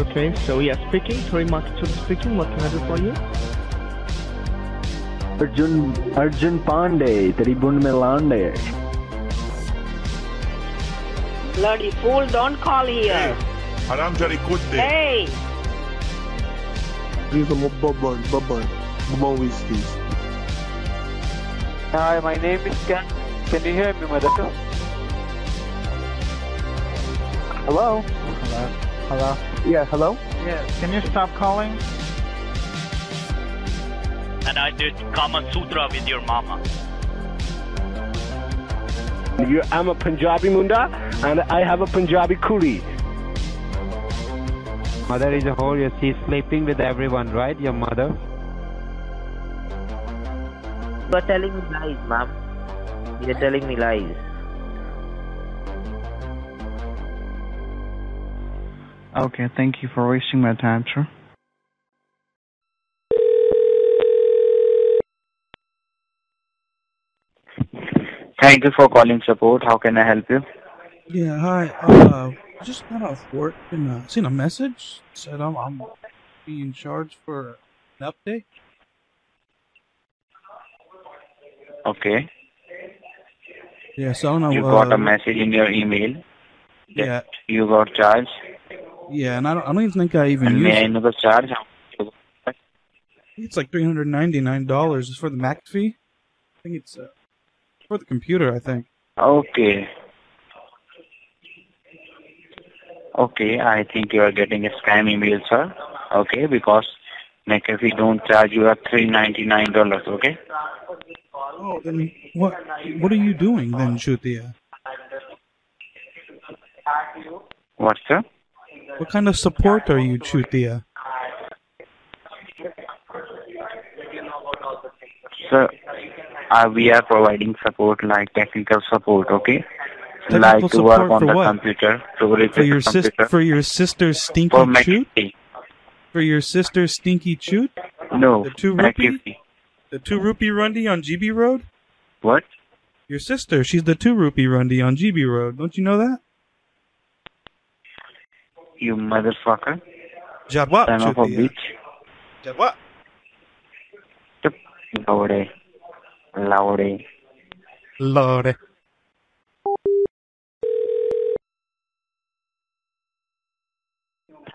Okay, so we are speaking, Tori Makichuk speaking, what can I do for you? Arjun, Arjun Pandey, Tribun Melande. Bloody fool, don't call here. Haram Jari Kutte. Hey! These are bourbon, bourbon, bourbon whiskey. Hi, my name is Ken. Can you hear me, motherfucker? Hello? Hello? Hello? Yeah, hello? Yeah, can you stop calling? And I did Kama Sutra with your mama. You, I'm a Punjabi Munda and I have a Punjabi Kuri. Mother is a whore. She's sleeping with everyone, right? Your mother? You are telling me lies, ma'am. You are telling me lies. Okay, thank you for wasting my time, sir. Thank you for calling support. How can I help you? Yeah, hi. Uh, just got off work and uh, seen a message said I'm, I'm being charged for an update. Okay. Yeah, so I don't know. You uh, got a message in your email. that Yeah, You got charged. Yeah, and I don't, I don't even think I even And used may I it. know the charge? It's like three hundred ninety nine dollars. It's for the McAfee. I think it's uh, for the computer. I think. Okay. Okay, I think you are getting a scam email, sir. Okay, because McAfee don't charge you a three ninety nine dollars. Okay. Oh, then what? What are you doing then, Shutia? What, sir? What kind of support are you, Chutia? Sir, uh, we are providing support like technical support. Okay. Technical like to work on for the what? computer to replace For your the computer. for your sister's stinky For? McAfee. For your sister's stinky choot? No, The two rupee? McAfee. The two rupee rundy on GB Road? What? Your sister, she's the two rupee rundy on GB Road. Don't you know that? You motherfucker. Jadwap, Son of a Chutia. Uh, bitch. Jadwap. Lorde. Lorde. Lord.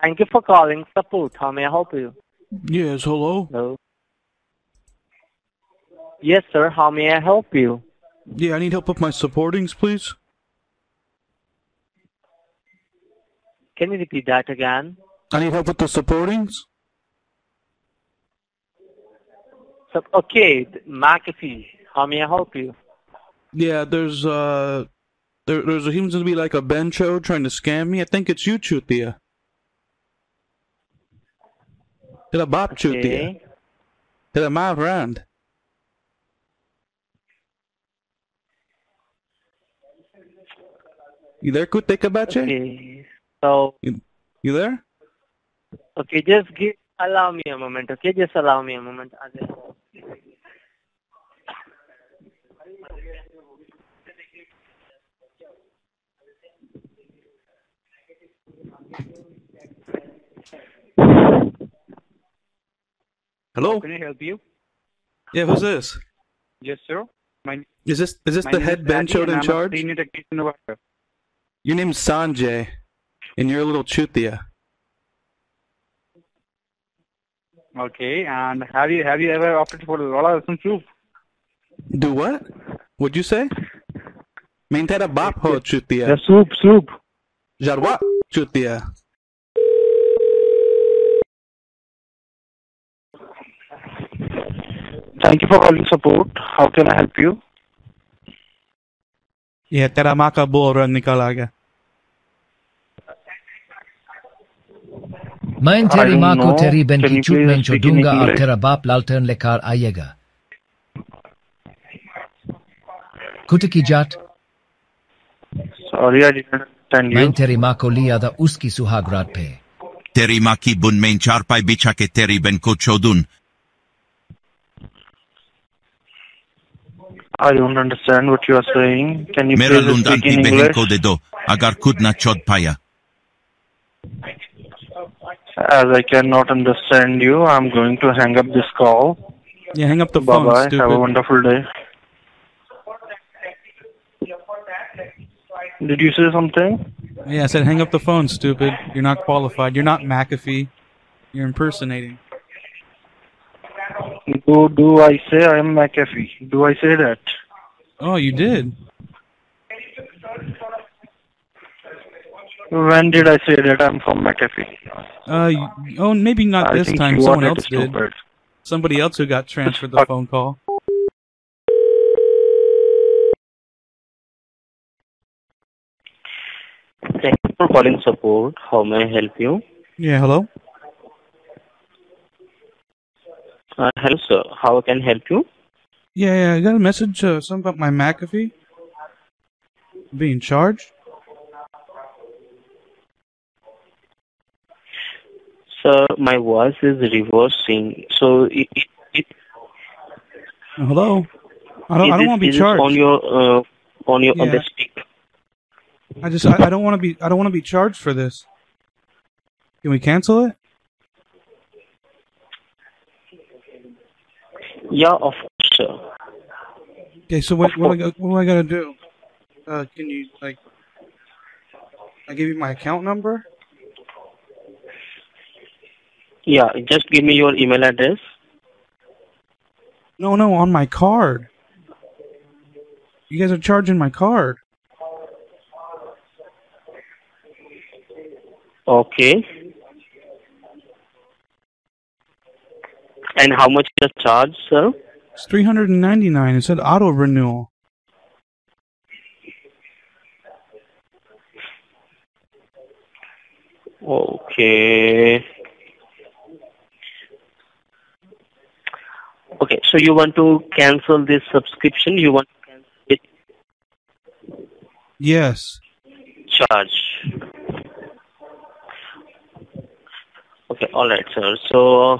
Thank you for calling support. How may I help you? Yes, hello? Hello. Yes, sir. How may I help you? Yeah, I need help with my supportings, please. Can you repeat that again? I need help with the supportings. So, okay, McAfee. How may I help you? Yeah, there's uh there there's seems to be like a bencho trying to scam me. I think it's you, Chutia. Did a bop Chutia? Okay. Did a my friend? You there, Kutekabache? Okay. So, You, you there? okay, just give, allow me a moment. Okay, just allow me a moment. Hello? Can I help you? Yeah, who's this? Yes, sir. My, Is this is this the head bencho in I'm charge? senior technician over here. Your name's Sanjay, and you're a little Chutia. Okay, and have you have you ever opted for Lola Rasun soup? Do what? What'd you say? Maintain bap ho Chutia. The soup, soup. Jarwa Chutia. Thank you for calling support. How can I help you? Yeah, tera maka bora nikalaga. मैं तेरी माँ को. तेरी बहन की चूट में in दूँगा और? तेरा बाप लालटेन लेकर आएगा कुत्ते की जात Sorry, I didn't understand मैं. तेरी माँ को लिया था उसकी सुहागरात पे तेरी माँ की बुन में चारपाई बिछा के तेरी बहन को छोड़ूं I don't understand what you are saying. Can you मेरा speak की बहन? को दे दो अगर खुद न छोड़ पाया As I cannot understand you, I'm going to hang up this call. Yeah, hang up the phone, bye. stupid. Have a wonderful day. Did you say something? Yeah, I said hang up the phone, stupid. You're not qualified. You're not McAfee. You're impersonating. Do do I say I am McAfee? Do I say that? Oh, you did. When did I say that I'm from McAfee? Uh, oh, maybe not I this time. you Someone else did. stupid. Somebody else who got transferred the phone call. Thank you for calling support. How may I help you? Yeah, hello. Uh, hello, sir. How can I help you? Yeah, yeah. I got a message. Uh, something about my McAfee being charged. Sir, my voice is reversing. So it, it, it Uh, hello. I don't. I don't want to be charged. on your uh, on your on the speaker. I just. I, I don't want to be. I don't want to be charged for this. Can we cancel it? Yeah, of course, sir. Okay. So what? What, I, what do I gotta do? Uh, can you like? I give you my account number. Yeah, just give me your email address. No, no, on my card. You guys are charging my card. Okay. And how much is the charge, sir? It's three hundred and ninety nine. It said auto renewal. Okay. Okay, so you want to cancel this subscription? You want to cancel it Yes. charge? Okay, all right, sir. So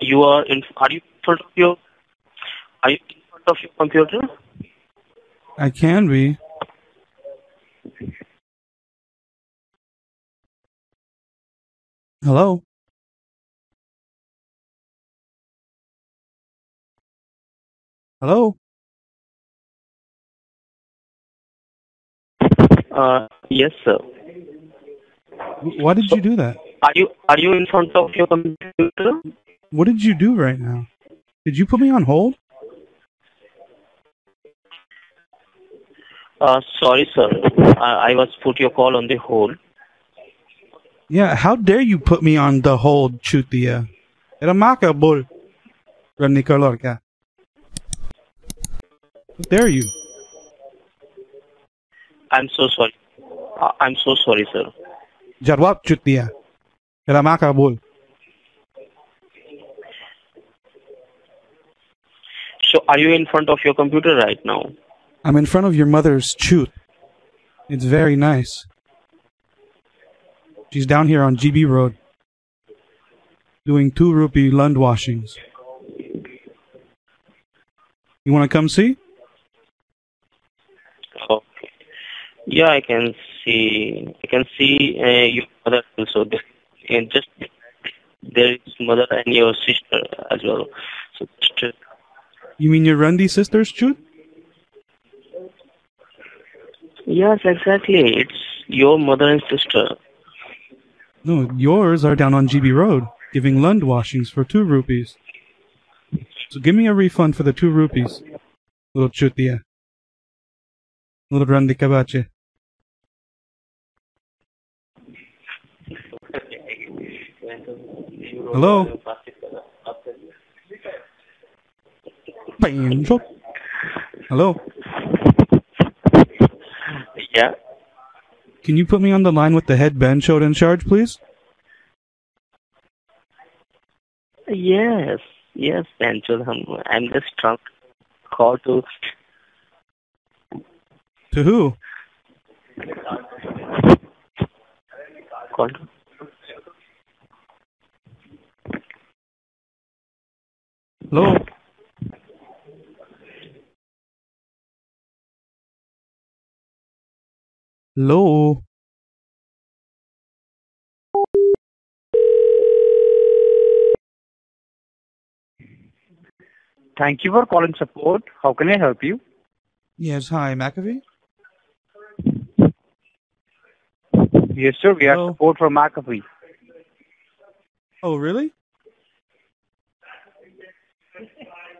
you are in? Are you in front of your? Are you in front of your computer? I can be. Hello. Hello. Uh, yes, sir. Why did you do that? Are you are you in front of your computer? What did you do right now? Did you put me on hold? Uh, sorry, sir. I, I was put your call on the hold. Yeah, how dare you put me on the hold, Chutia? Era maca bull. Rani. How dare you? I'm so sorry. Uh, I'm so sorry, sir. Jarwab Chutia. Era maca bull. So, are you in front of your computer right now? I'm in front of your mother's chute. It's very nice. She's down here on GB Road. Doing two rupee Lund washings. You want to come see? Okay. Yeah, I can see. I can see uh, your mother also. And just there is mother and your sister as well. So, just, uh, You mean your Rundy sister's chute? yes, exactly. It's your mother and sister. No, yours are down on GB Road, giving Lund washings for two rupees. So give me a refund for the two rupees, little chutia. Little Randy Kabache. Hello? Bam, chop. Hello? Yeah. Can you put me on the line with the head Ben showed in charge, please? Yes. Yes, Pancho. I'm, I'm just drunk. Call to To who? call to Hello? Hello? Thank you for calling support. How can I help you? Yes, hi, McAfee. Yes, sir. We have support from McAfee. Oh, really?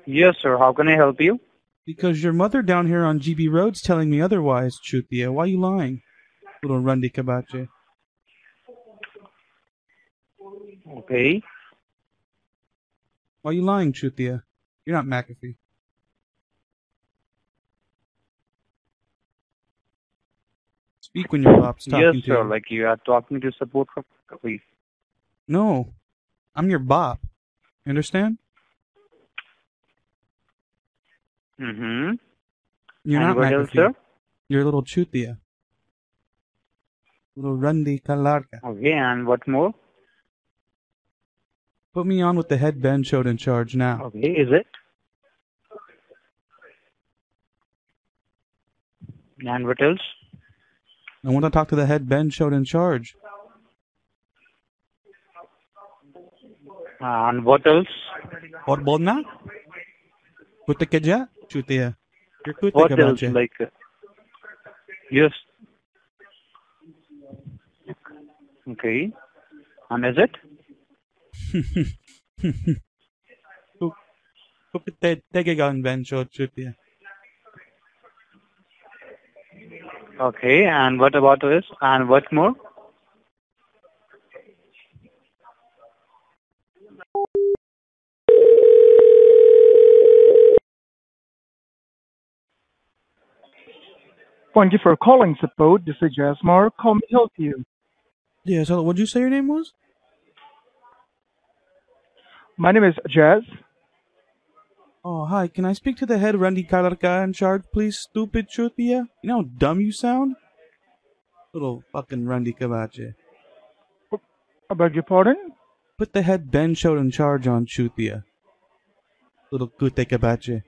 Yes, sir. How can I help you? Because your mother down here on GB Road's telling me otherwise, Chutia. Why are you lying? Little Rundi Kabache. Okay. Why are you lying, Chutia? You're not McAfee. Speak when your bop's talking Yes, to sir. you. Like you are talking to support from McAfee. No, I'm your bop. You understand? Mm-hmm. You're And not what else, sir? You're a little Chutia. Little Rundi Kalarka. Okay, and what more? Put me on with the head Ben showed in charge now. Okay, is it? And what else? I want to talk to the head Ben showed in charge. And what else? What bolna? Kutte kaja? Chutia. You're kutte What else? kabache. Like, yes. Okay. And is it? Kutte tegegan Ben showed Chutia. Okay, and what about this? And what more? Thank you for calling support. This is Jasmar. How may I help you? Yeah, so what'd you say your name was? My name is Jazz. Oh, hi. Can I speak to the head Randy Kalarka in charge, please, stupid Chutia? You know how dumb you sound? Little fucking Randy Kabache. I beg your pardon? Put the head Ben showed in charge on Chutia. Little Kute Kabache.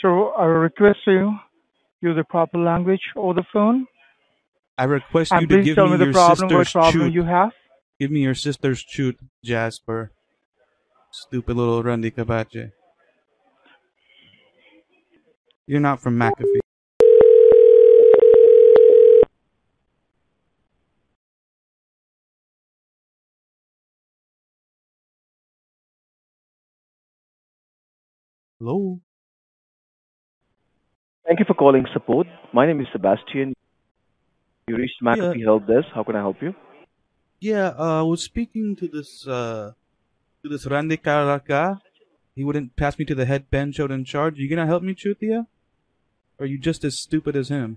So I request you use the proper language over the phone. I request and you to give tell me, me the your problem, sister's problem chute. you have. Give me your sister's chute, Jasper. Stupid little Randy Kabache. You're not from McAfee. Hello? Thank you for calling support. My name is Sebastian. You reached McAfee Help Desk. How can I help you? Yeah, uh, I was speaking to this, uh, to this Randy Karaka. He wouldn't pass me to the head bench out in charge. You gonna help me, Chutia? Or are you just as stupid as him?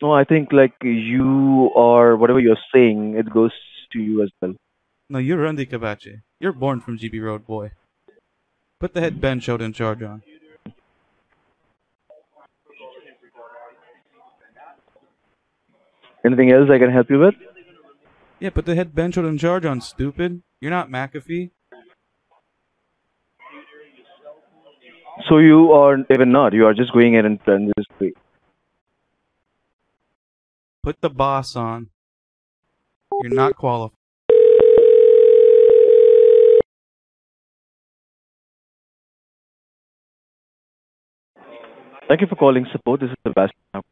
No, I think like you or whatever you're saying, it goes to you as well. No, you're Randy Kabache. You're born from GB Road, boy. Put the head bench out in charge on. Anything else I can help you with? Yeah, put the head bench in charge on, stupid. You're not McAfee. So you are even not. You are just going in and and just wait. Put the boss on. You're not qualified. Thank you for calling support. This is Sebastian.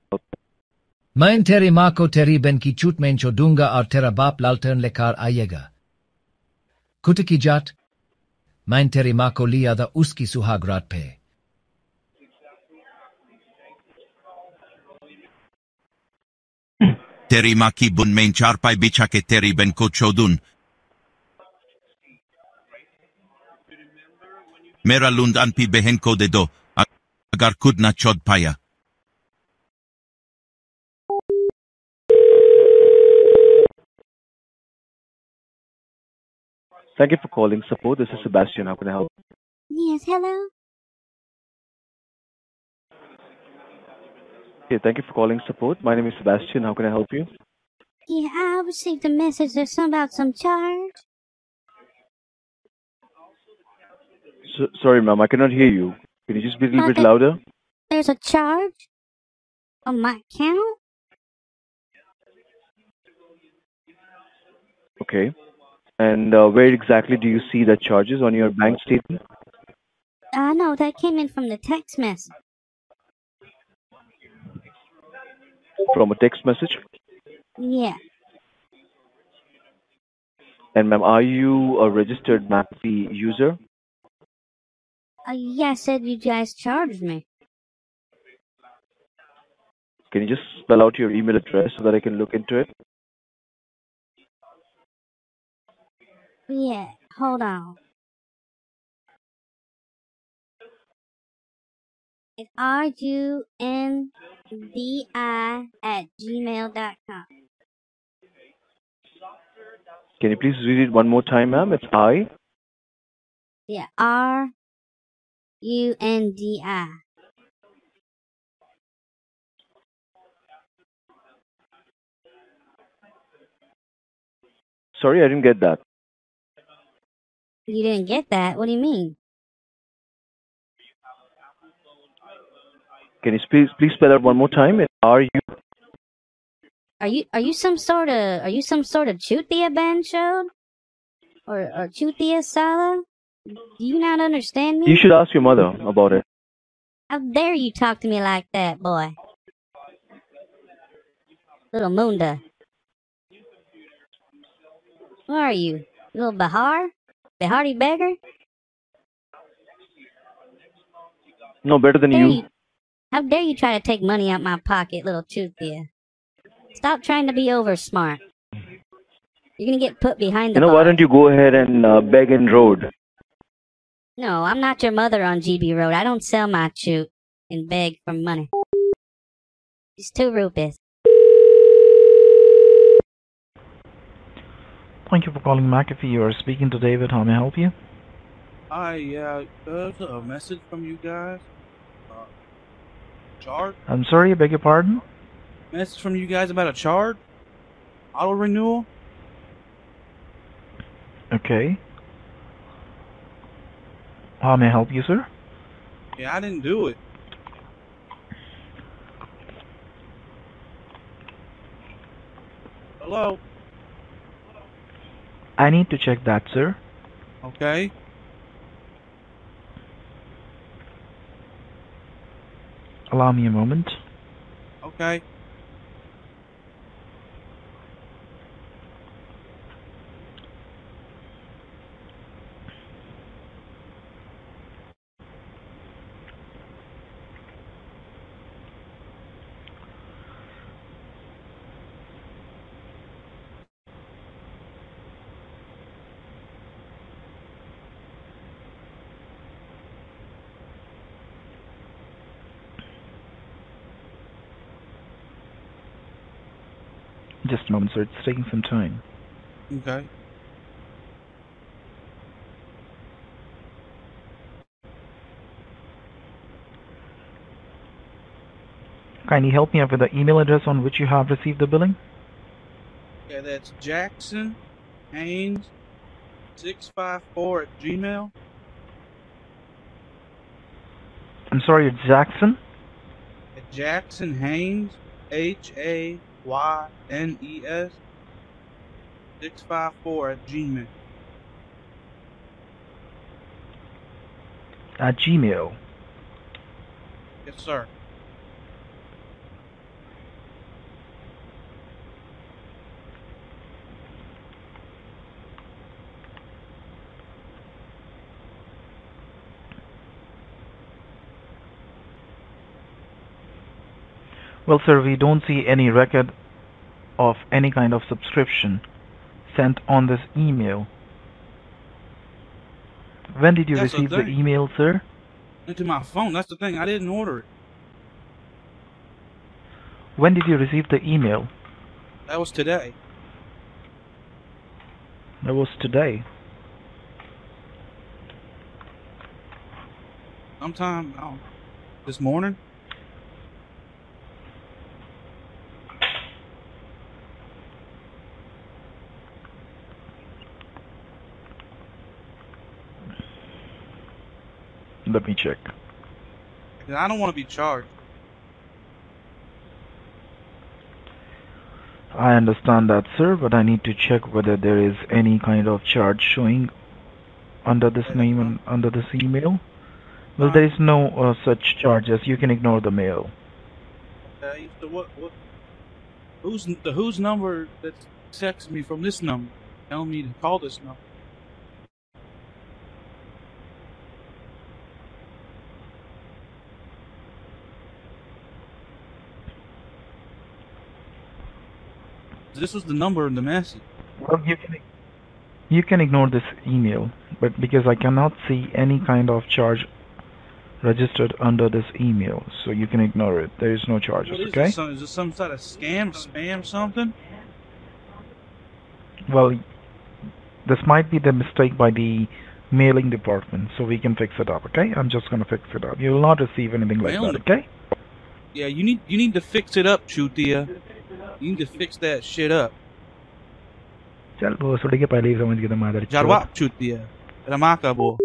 मैं तेरी माँ को तेरी बहन की चूट में छोड़ूँगा और तेरा बाप लालटेन लेकर आएगा कुट की जाट मैं तेरी माँ को लिया था उसकी सुहाग रात पे तेरी माँ की बुन में चारपाई बिछा के तेरी बहन को चौदून मेरा लूंद अनपी बहन को दे दो अगर खुद ना चौद पाया Thank you for calling support. This is Sebastian. How can I help? Yes, hello. Okay, thank you for calling support. My name is Sebastian. How can I help you? Yeah, I received a message. There's some about some charge. So, sorry, ma'am. I cannot hear you. Can you just be a little bit louder? There's a charge on my account. Okay. And uh, where exactly do you see the charges on your bank statement? Uh, no, that came in from the text message. From a text message? Yeah. And ma'am, are you a registered McAfee user? Uh, yeah, I said you guys charged me. Can you just spell out your email address so that I can look into it? Yeah, hold on. It's R U N D I at gmail dot com. Can you please read it one more time, ma'am? It's I. Yeah, R U N D I. Sorry, I didn't get that. You didn't get that? What do you mean? Can you please please spell out one more time? Are you Are you are you some sort of are you some sort of Chutia band show? Or or Chutia Sala? Do you not understand me? You should ask your mother about it. How dare you talk to me like that, boy? Little Munda. Who are you? Little Bahar? Bahari beggar? No, better than you. you- How dare you try to take money out my pocket, little Chutia? Stop trying to be over smart. You're gonna get put behind the You know, bar. why don't you go ahead and uh, beg in road? No, I'm not your mother on GB Road. I don't sell my chute and beg for money. It's two rupees. Thank you for calling McAfee. You are speaking to David. How may I help you? Hi, yeah, there's a message from you guys. Uh, chart? I'm sorry, I beg your pardon? Message from you guys about a chart? Auto renewal? Okay. How may I help you, sir? Yeah, I didn't do it. Hello? I need to check that, sir. Okay. Allow me a moment. Okay. Just a moment, sir. It's taking some time. Okay. Kindly help me out with the email address on which you have received the billing. Yeah, that's Jackson Haynes six five four at Gmail. I'm sorry, it's Jackson. Jackson Haynes H A Y N E S six five four at Gmail. At Gmail. Yes, sir. Well, sir, we don't see any record of any kind of subscription sent on this email. When did you That's receive the thing. email, sir? Into my phone. That's the thing. I didn't order it. When did you receive the email? That was today. That was today. Sometime oh, this morning. Let me check. I don't want to be charged. I understand that, sir, but I need to check whether there is any kind of charge showing under this name and under this email. Well, there is no uh, such charges. You can ignore the mail. Uh, the what, what, who's the whose number that texts me from this number? Tell me to call this number. This was the number in the message. Well, you can you can ignore this email, but because I cannot see any kind of charge registered under this email, so you can ignore it. There is no charges, is okay? this? Some, is this some sort of scam, spam, something? Well, this might be the mistake by the mailing department, so we can fix it up, okay? I'm just gonna fix it up. You will not receive anything like Mailing that, okay? Yeah, you need you need to fix it up, Chutia. You need to fix that shit up. चल वो सुड़ी के पहले ही समझ गया था मादर चारवा चूतिया रमा का वो